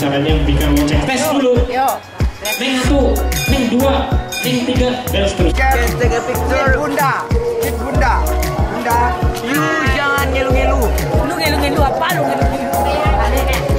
caranya bikin ngecek tes dulu. Neng satu neng dua neng tiga dan seterusnya. Take a picture bunda. Bunda. Bunda. Lu jangan ngelu ngelu. lu ngelu ngelu apa lu ngelu ngelu.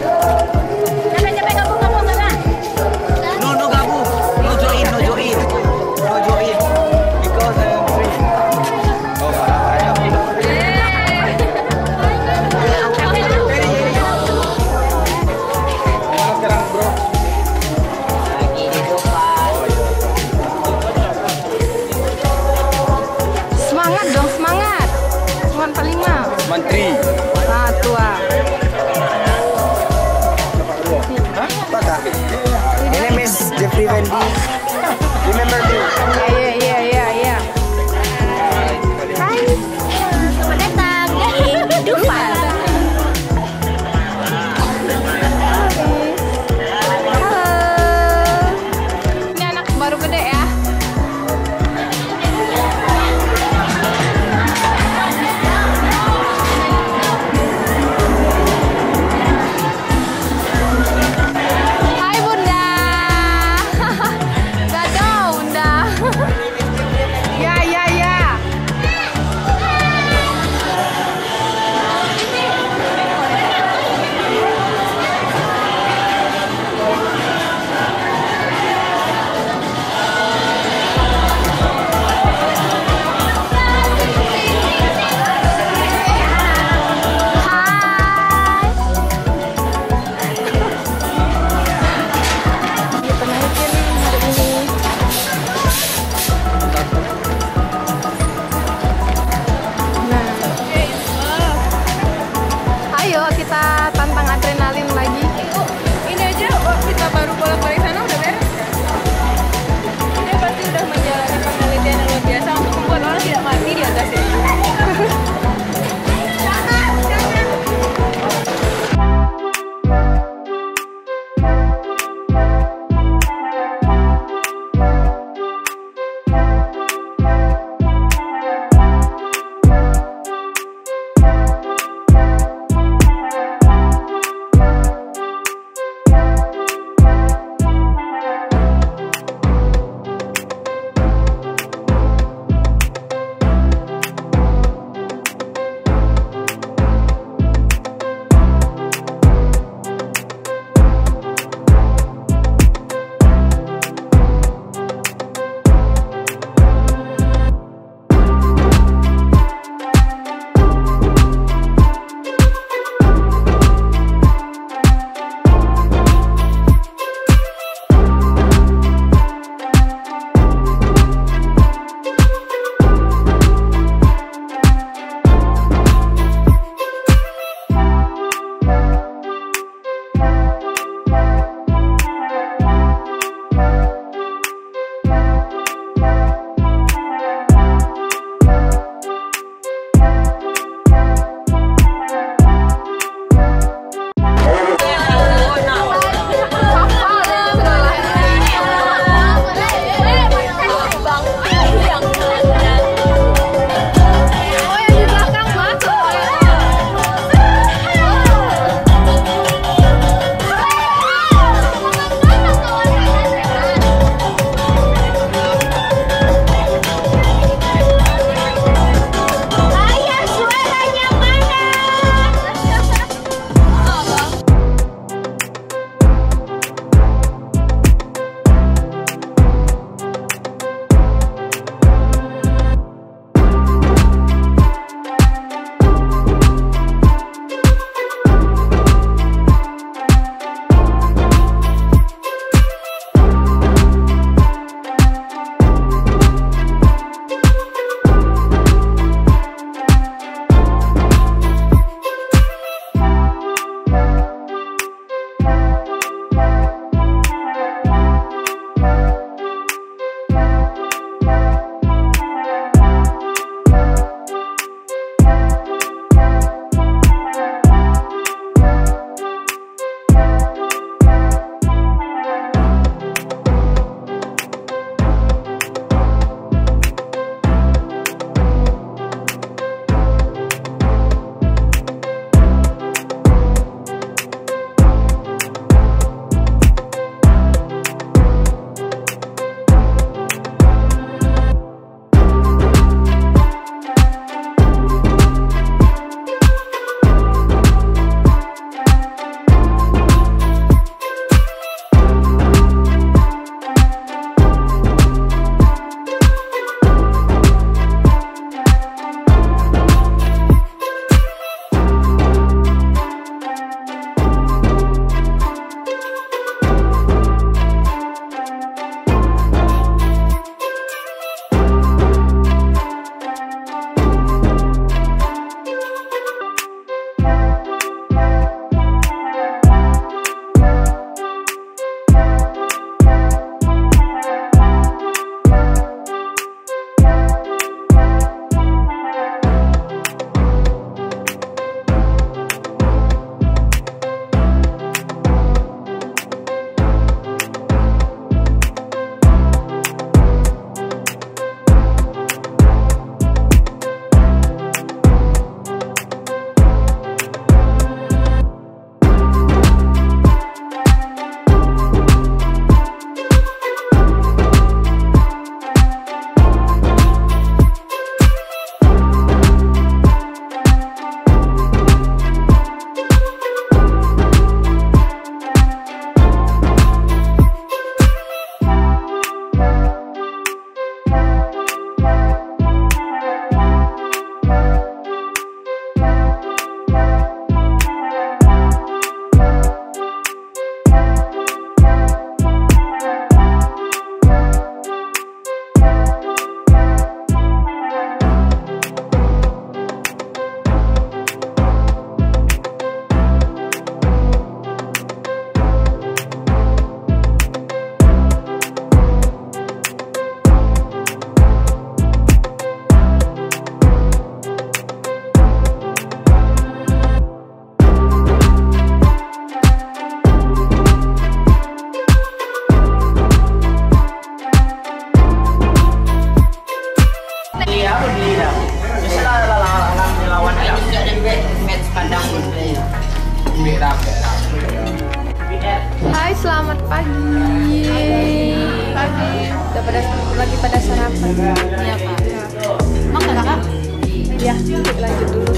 Lanjut dulu.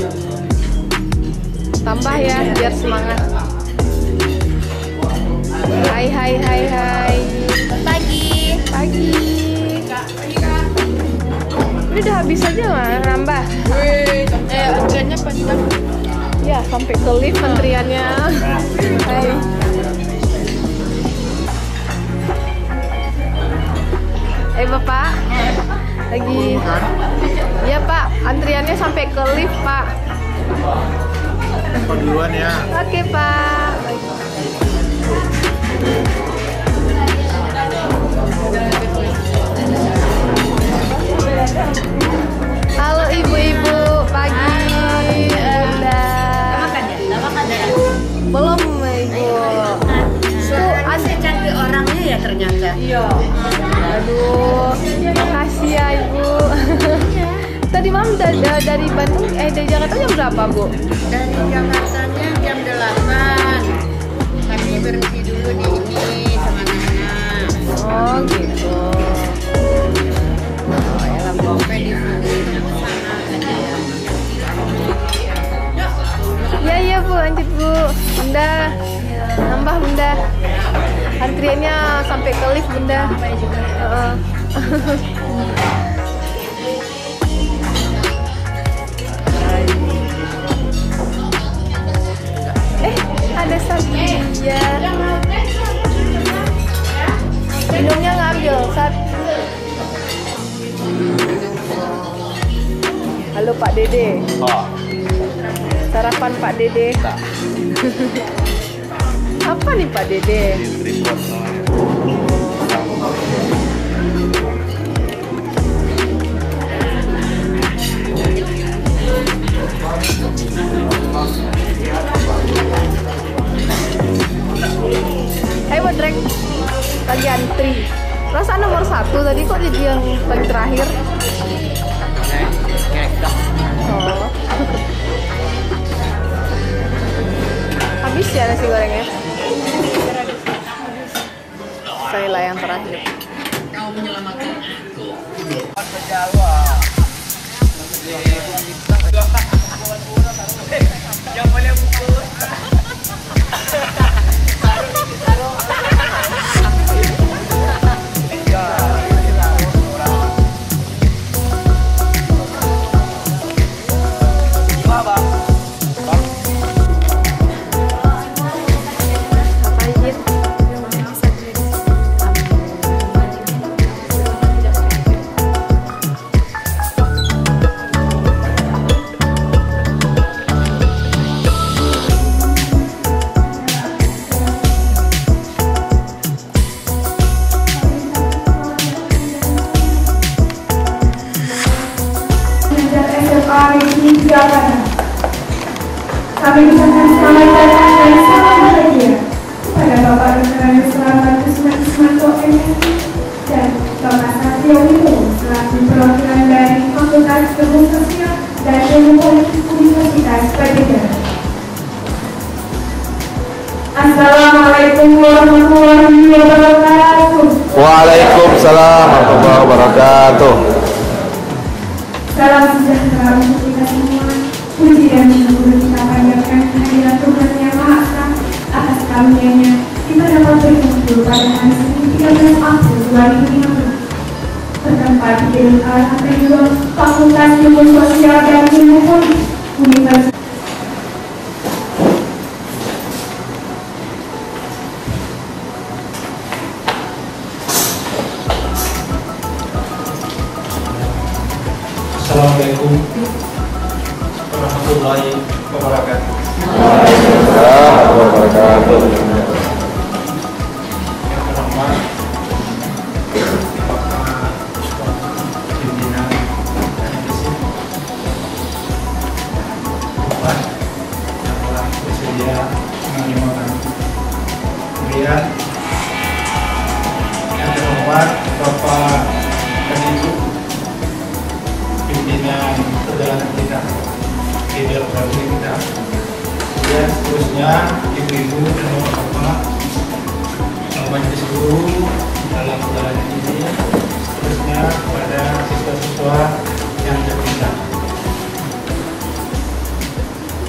Tambah ya biar semangat. Hai hai hai hai. Pagi. Pagi. Ini udah habis aja lah nambah. Eh, antriannya panjang. Ya, sampai ke lift antriannya. Hai. Eh Bapak, lagi Iya Pak, antriannya sampai ke lift Pak. Kau duluan ya. Oke Pak. Halo ibu-ibu, pagi ya? Belum ibu. Tuh, Masih cantik orangnya ya ternyata. Iya. Malam da- da- dari Bandung, eh dari Jakarta jam berapa bu? Dari Jakartanya jam 8 Tapi berhenti dulu di ini sama anak Oh gitu. Oh, ya lah, Bu. Sampai di sini sama aja ya Ya iya bu, lanjut bu. Bunda, nambah bunda. Antriannya sampai ke lift bunda. Heeh. eh, satu ya. Minumnya ngambil satu. Halo Pak Dede. Oh, Sarapan Pak Dede. Apa nih Pak Dede? report namanya. Ayo Dreng. Lagi antri. Rasa nomor satu tadi kok jadi yang paling terakhir? Oh. Habis ya nasi gorengnya? Saya lah yang terakhir. Apa Assalamualaikum warahmatullahi wabarakatuh. Waalaikumsalam warahmatullahi wabarakatuh. Salam sejahtera untuk kita semua. Puji dan syukur kita panjatkan kehadiran Tuhan Yang Maha Esa atas karunia-Nya kita dapat berkumpul pada hari Senin 13 April 2015 bertempat di Gedung Al Fakultas Ilmu Sosial dan Ilmu Politik Universitas Warahmatullahi wabarakatuh.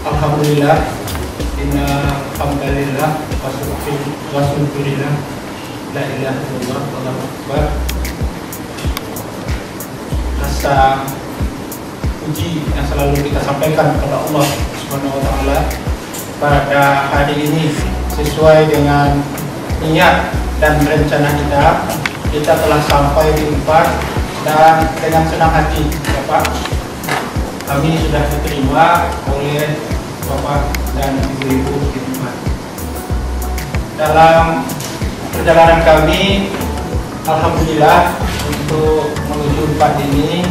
Alhamdulillah Inna hamdalillah wa syukurillah La ilaha illallah Allahu Akbar. Rasa puji yang selalu kita sampaikan kepada Allah Subhanahu wa taala pada hari ini sesuai dengan niat dan rencana kita. Kita telah sampai di Unpad dan dengan senang hati Bapak kami sudah diterima oleh Bapak dan Ibu-ibu Unpad dalam perjalanan kami Alhamdulillah untuk menuju Unpad ini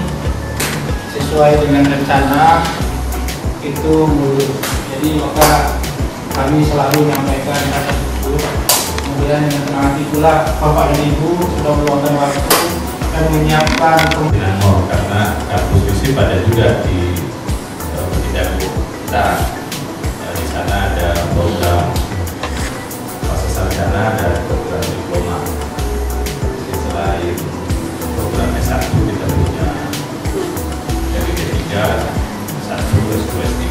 sesuai dengan rencana itu jadi maka kami selalu menyampaikan rasa syukur. Kemudian dengan senang hati pula Bapak dan Ibu sudah meluangkan waktu dan menyiapkan Dinamo karena kampus FISIP ada juga di Uh, sarjana dan program diploma. Selain program S1 kita punya dari D3 S1 S2 S3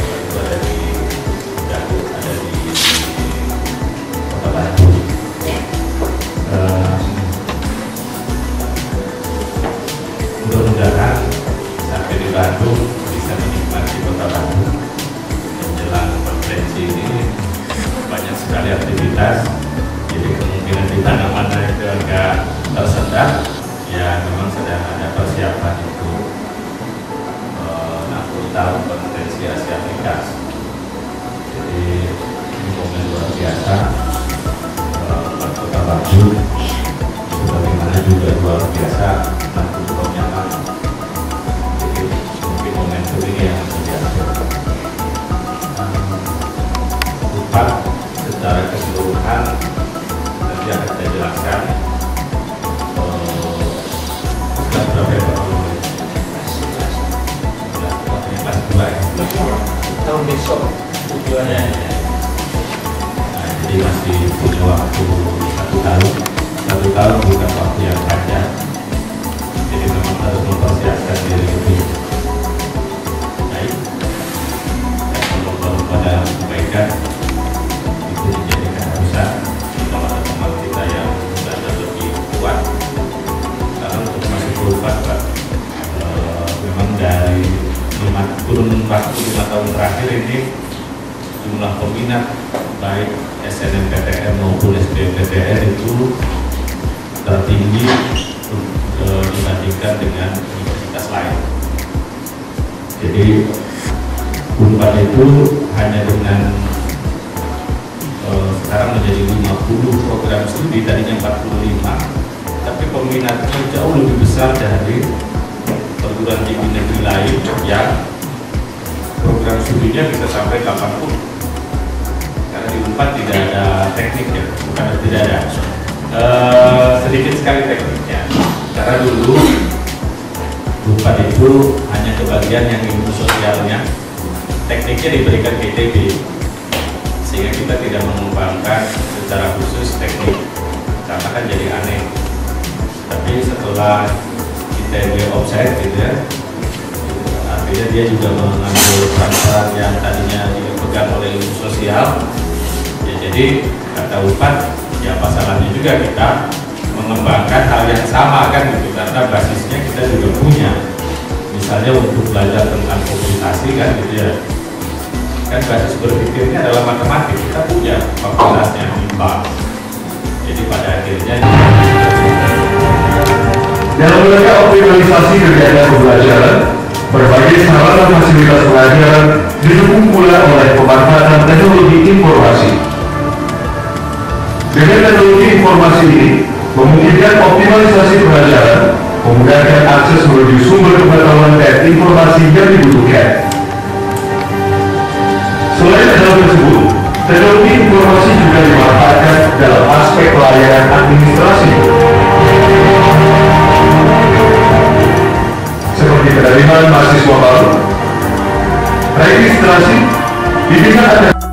itu ada di Dagu ada di, Kota Batu Eh, mudah-mudahan sampai di Bandung bisa menikmati kota Bandung sekali aktivitas. Jadi kemungkinan di mana-mana itu agak tersendat ya memang sedang ada persiapan itu. Eh, 60 tahun konferensi Asia Afrika. Jadi ini momen luar biasa. Eh, kota Bandung sebagaimana juga luar biasa. Nanti penyaman jadi de carne. SBMPTN itu tertinggi eh, dibandingkan dengan universitas lain. Jadi Unpad itu hanya dengan eh, sekarang menjadi 50 program studi tadinya 45 tapi peminatnya jauh lebih besar dari perguruan tinggi negeri lain yang program studinya bisa sampai 80 Unpad tidak ada teknik ya bukan tidak ada. Eh, sedikit sekali tekniknya. Karena dulu Unpad itu hanya kebagian yang ilmu sosialnya. Tekniknya diberikan PTB sehingga kita tidak mengembangkan secara khusus teknik. Karena kan jadi aneh. Tapi setelah kita di offside gitu ya artinya dia juga mengambil peran-peran yang tadinya dipegang oleh ilmu sosial ya jadi kata Unpad ya apa salahnya juga kita mengembangkan hal yang sama kan gitu karena basisnya kita juga punya. Misalnya untuk belajar tentang komunikasi kan gitu ya. Kan basis berpikirnya adalah matematik kita punya fakultasnya IPA jadi pada akhirnya Dalam rangka optimalisasi kegiatan pembelajaran, berbagai sarana fasilitas pelajaran didukung pula oleh pemanfaatan teknologi teknologi informasi ini, memungkinkan optimalisasi pelajaran, memudahkan akses menuju sumber pengetahuan dan informasi yang dibutuhkan. Selain hal tersebut, teknologi informasi juga dimanfaatkan dalam aspek pelayanan administrasi. Seperti penerimaan mahasiswa baru, registrasi, ada